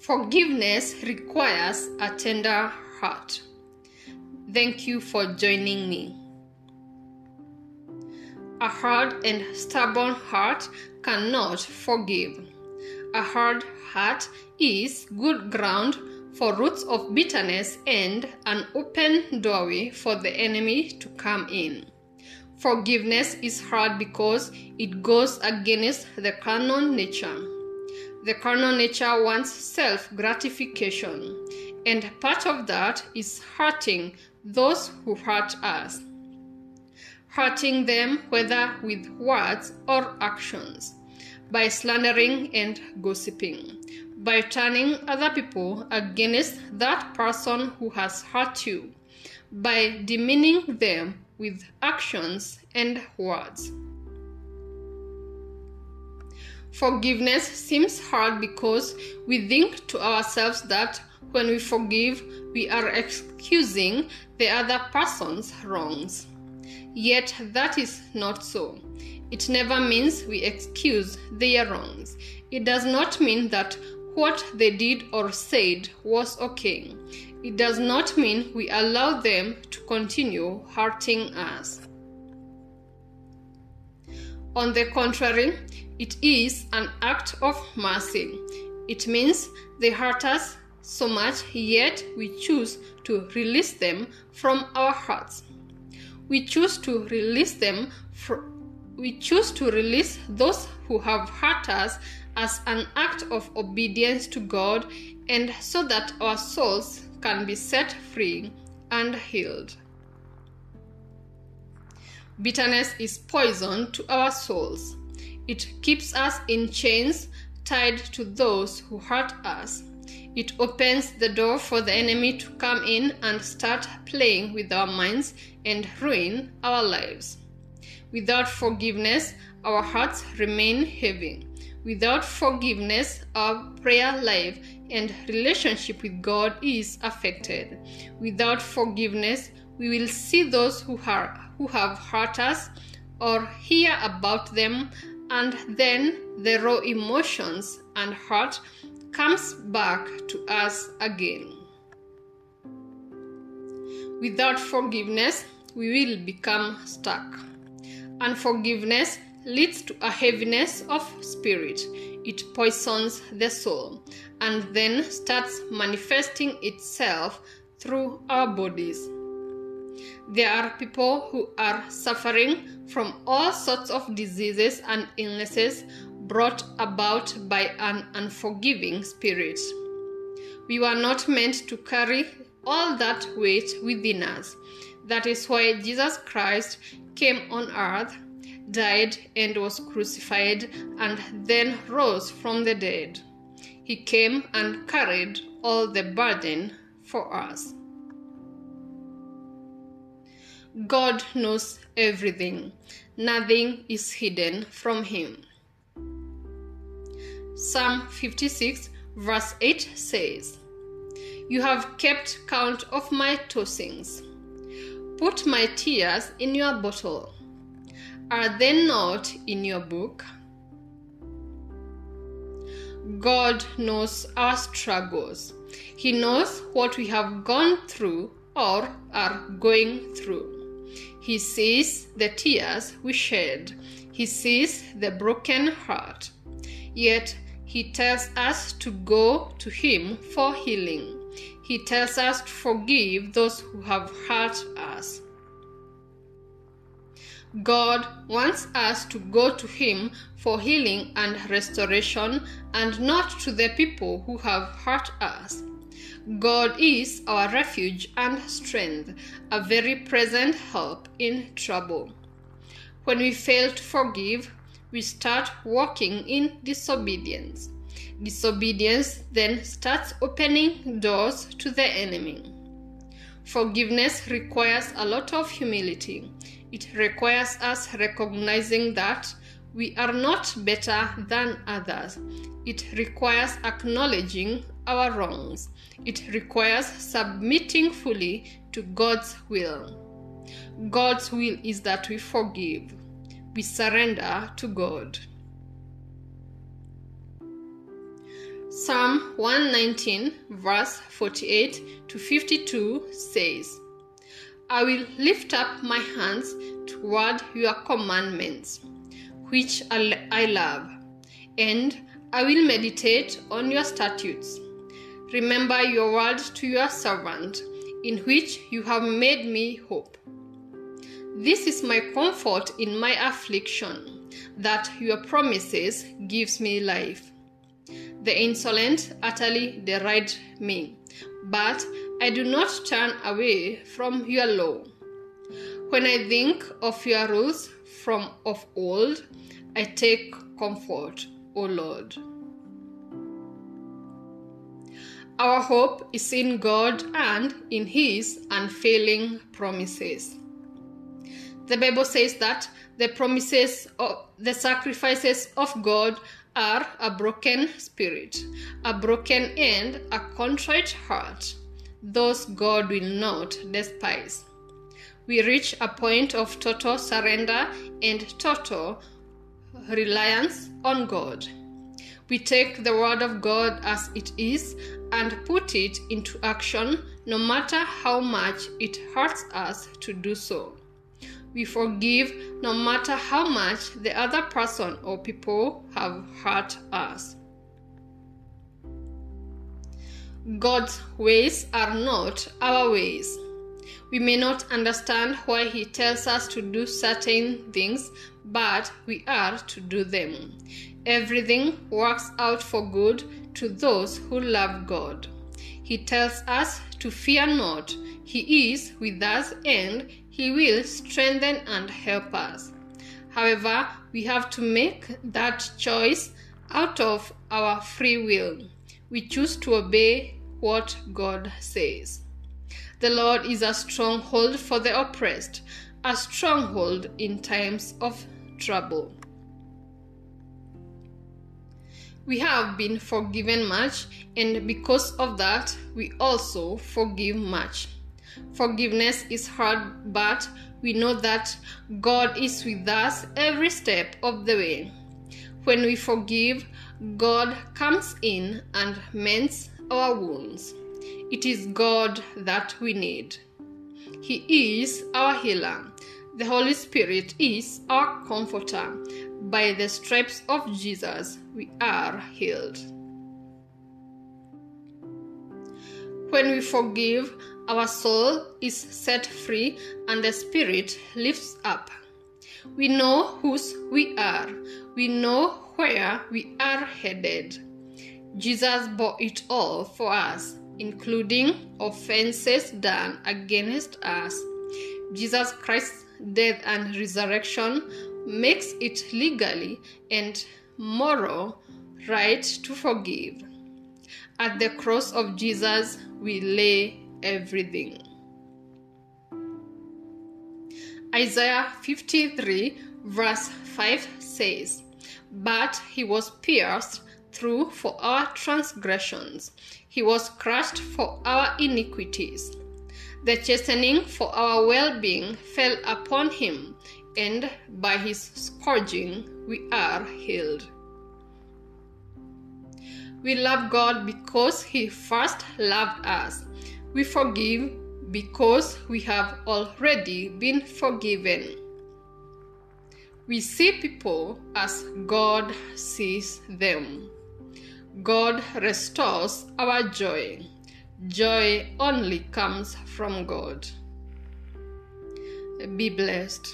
Forgiveness requires a tender heart. Thank you for joining me. A hard and stubborn heart cannot forgive. A hard heart is good ground for roots of bitterness and an open doorway for the enemy to come in. Forgiveness is hard because it goes against the carnal nature. The carnal nature wants self gratification, and part of that is hurting those who hurt us. Hurting them whether with words or actions, by slandering and gossiping, by turning other people against that person who has hurt you, by demeaning them with actions and words. Forgiveness seems hard because we think to ourselves that when we forgive, we are excusing the other person's wrongs. Yet that is not so. It never means we excuse their wrongs. It does not mean that what they did or said was okay. It does not mean we allow them to continue hurting us. On the contrary, it is an act of mercy. It means they hurt us so much, yet we choose to release them from our hearts. We choose to release them from we choose to release those who have hurt us as an act of obedience to God and so that our souls can be set free and healed. Bitterness is poison to our souls. It keeps us in chains, tied to those who hurt us. It opens the door for the enemy to come in and start playing with our minds and ruin our lives. Without forgiveness, our hearts remain heavy. Without forgiveness, our prayer life and relationship with God is affected. Without forgiveness, we will see those who, are, who have hurt us or hear about them, and then the raw emotions and hurt comes back to us again. Without forgiveness, we will become stuck. Unforgiveness leads to a heaviness of spirit. It poisons the soul and then starts manifesting itself through our bodies. There are people who are suffering from all sorts of diseases and illnesses brought about by an unforgiving spirit. We were not meant to carry all that weight within us. That is why Jesus Christ came on earth, died, and was crucified, and then rose from the dead. He came and carried all the burden for us. God knows everything, nothing is hidden from Him. Psalm 56, verse 8 says, You have kept count of my tossings. Put my tears in your bottle. Are they not in your book? God knows our struggles. He knows what we have gone through or are going through. He sees the tears we shed. He sees the broken heart. Yet he tells us to go to him for healing. He tells us to forgive those who have hurt us. God wants us to go to Him for healing and restoration and not to the people who have hurt us. God is our refuge and strength, a very present help in trouble. When we fail to forgive, we start walking in disobedience. Disobedience then starts opening doors to the enemy. Forgiveness requires a lot of humility. It requires us recognizing that we are not better than others. It requires acknowledging our wrongs. It requires submitting fully to God's will. God's will is that we forgive, we surrender to God. Psalm 119, verse 48 to 52 says, I will lift up my hands toward your commandments, which I love, and I will meditate on your statutes. Remember your word to your servant, in which you have made me hope. This is my comfort in my affliction, that your promises gives me life. The insolent utterly deride me, but I do not turn away from your law. When I think of your rules from of old, I take comfort, O Lord. Our hope is in God and in His unfailing promises. The Bible says that the promises of the sacrifices of God are a broken spirit, a broken and a contrite heart. Those God will not despise. We reach a point of total surrender and total reliance on God. We take the Word of God as it is and put it into action, no matter how much it hurts us to do so. We forgive no matter how much the other person or people have hurt us. God's ways are not our ways. We may not understand why He tells us to do certain things, but we are to do them. Everything works out for good to those who love God. He tells us to fear not. He is with us and he will strengthen and help us. However, we have to make that choice out of our free will. We choose to obey what God says. The Lord is a stronghold for the oppressed, a stronghold in times of trouble. We have been forgiven much, and because of that, we also forgive much. Forgiveness is hard, but we know that God is with us every step of the way. When we forgive, God comes in and mends our wounds. It is God that we need. He is our healer. The Holy Spirit is our comforter. By the stripes of Jesus, we are healed. When we forgive, our soul is set free and the spirit lifts up. We know whose we are, we know where we are headed. Jesus bore it all for us, including offenses done against us. Jesus Christ's death and resurrection makes it legally and moral right to forgive. At the cross of Jesus, we lay everything. Isaiah 53, verse 5 says, But he was pierced through for our transgressions, he was crushed for our iniquities. The chastening for our well being fell upon him, and by his scourging we are healed. We love God because He first loved us. We forgive because we have already been forgiven. We see people as God sees them. God restores our joy. Joy only comes from God. Be blessed.